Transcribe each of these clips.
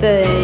对。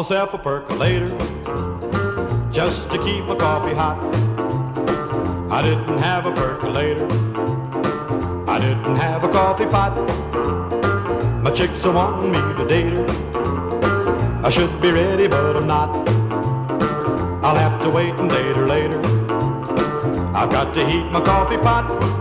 myself a percolator just to keep my coffee hot. I didn't have a percolator. I didn't have a coffee pot. My chicks are wanting me to date her. I should be ready, but I'm not. I'll have to wait and date her later. I've got to heat my coffee pot.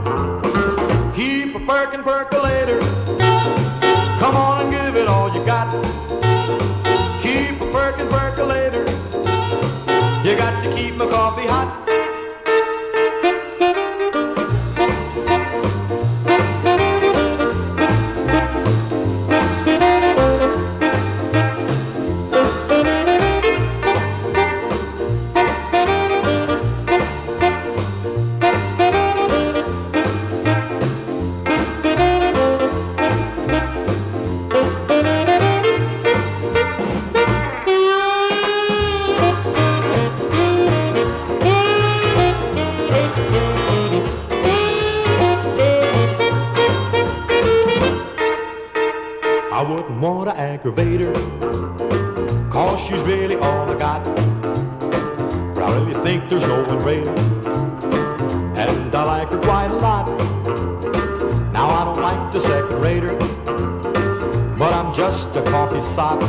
wouldn't want to aggravate her, cause she's really all I got. But I really think there's no one greater, and I like her quite a lot. Now I don't like the second her, but I'm just a coffee sot.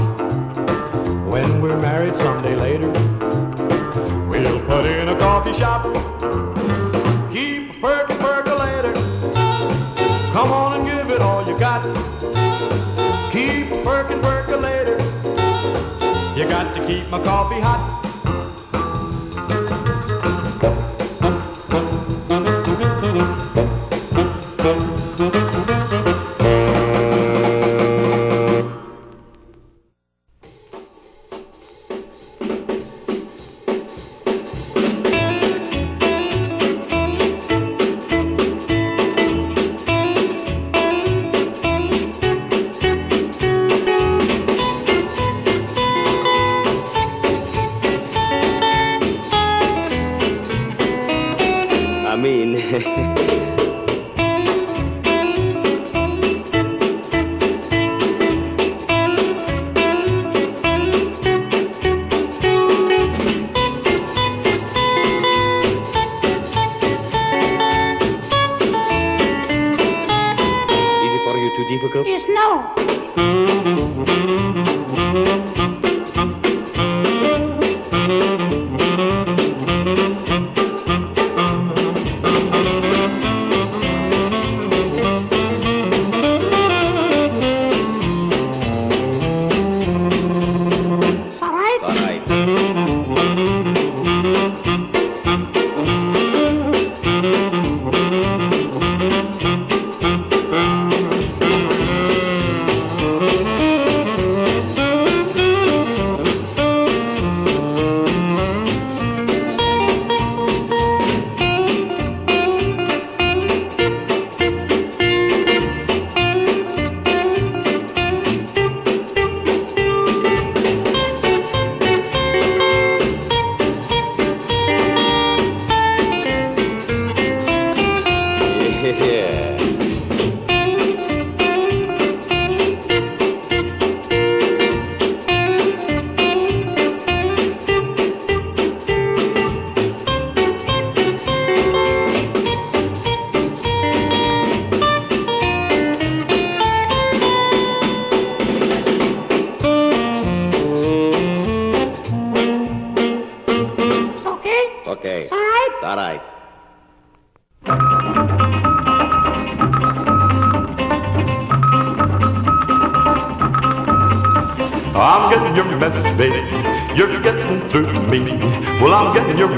When we're married someday later, we'll put in a coffee shop. to keep my coffee hot.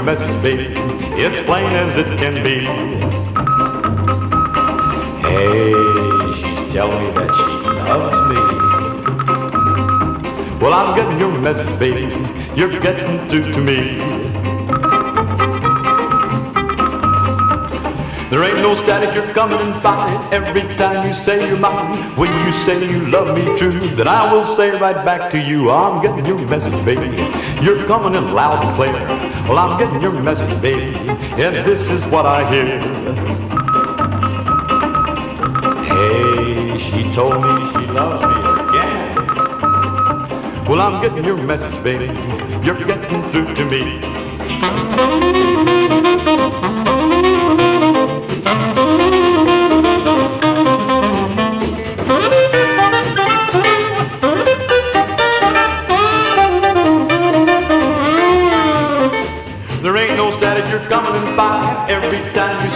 Message, baby. It's plain as it can be. Hey, she's telling me that she loves me. Well, I'm getting your message, baby. You're getting through to me. There ain't no static, you're coming in fine every time you say you're mine. When you say you love me true, then I will say right back to you, I'm getting your message, baby. You're coming in loud and clear. Well, I'm getting your message, baby, and this is what I hear. Hey, she told me she loves me again. Well, I'm getting your message, baby. You're getting through to me.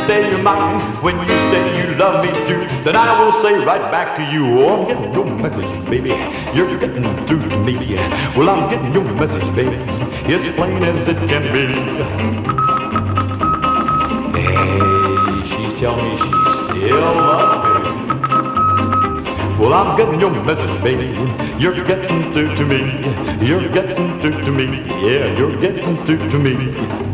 Say you're mine, when you say you love me too, then I will say right back to you, oh, I'm getting your message, baby. You're getting through to me. Well, I'm getting your message, baby. It's plain as it can be. Hey, she's telling me she still loves me. Well, I'm getting your message, baby. You're getting through to me. You're getting through to me. Yeah, you're getting through to me.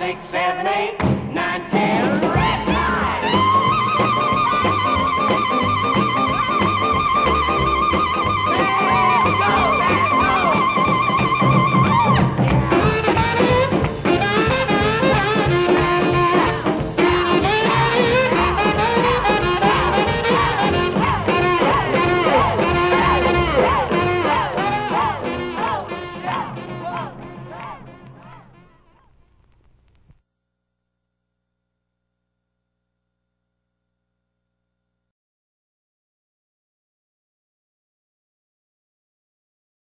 Six, seven, eight, nine, ten.